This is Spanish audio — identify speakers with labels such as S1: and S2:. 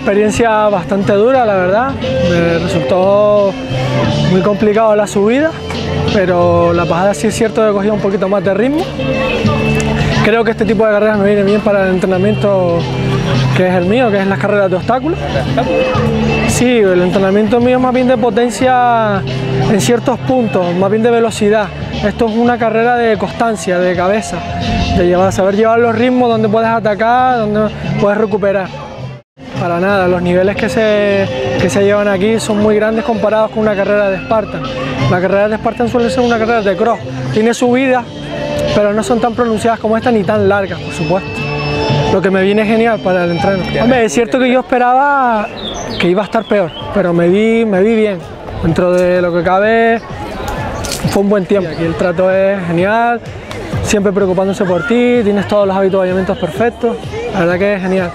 S1: experiencia bastante dura, la verdad. Me resultó muy complicado la subida, pero la bajada sí es cierto que cogía un poquito más de ritmo. Creo que este tipo de carreras me viene bien para el entrenamiento que es el mío, que es las carreras de obstáculos. Sí, el entrenamiento mío es más bien de potencia en ciertos puntos, más bien de velocidad. Esto es una carrera de constancia, de cabeza, de llevar, saber llevar los ritmos, donde puedes atacar, donde puedes recuperar. Para nada, los niveles que se, que se llevan aquí son muy grandes comparados con una carrera de Spartan. La carrera de Spartan suele ser una carrera de cross, tiene subidas, pero no son tan pronunciadas como esta ni tan largas, por supuesto. Lo que me viene genial para el entreno. Hombre, es cierto que yo esperaba que iba a estar peor, pero me vi, me vi bien. Dentro de lo que cabe, fue un buen tiempo. Aquí el trato es genial, siempre preocupándose por ti, tienes todos los habituallamientos perfectos, la verdad que es genial.